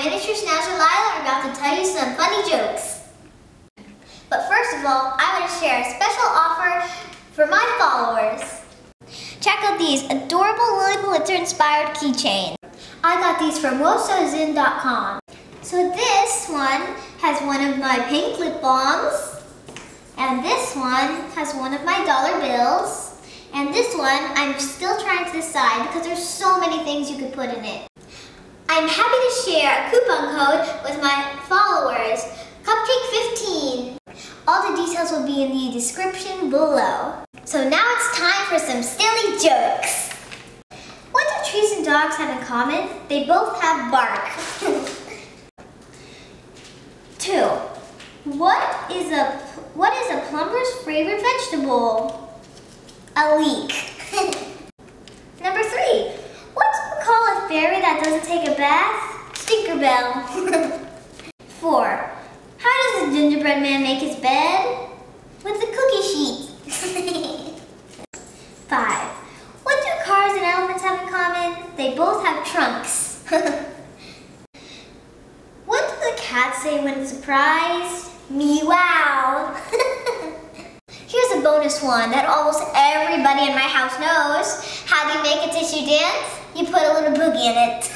Mr. Schnauzer and Lila are about to tell you some funny jokes. But first of all, I want to share a special offer for my followers. Check out these adorable Lilly Pulitzer inspired keychains. I got these from wowsozen.com. So this one has one of my pink lip balms, and this one has one of my dollar bills, and this one I'm still trying to decide because there's so many things you could put in it. I'm happy to share a coupon code with my followers, Cupcake15. All the details will be in the description below. So now it's time for some silly jokes. What do trees and dogs have in common? They both have bark. Two. What is a what is a plumber's favorite vegetable? A leek. That doesn't take a bath? Tinkerbell. Four. How does the gingerbread man make his bed? With a cookie sheet. Five. What do cars and elephants have in common? They both have trunks. what does the cat say when surprised? Meow. Here's a bonus one that almost everybody in my house knows. How do you make a tissue dance? You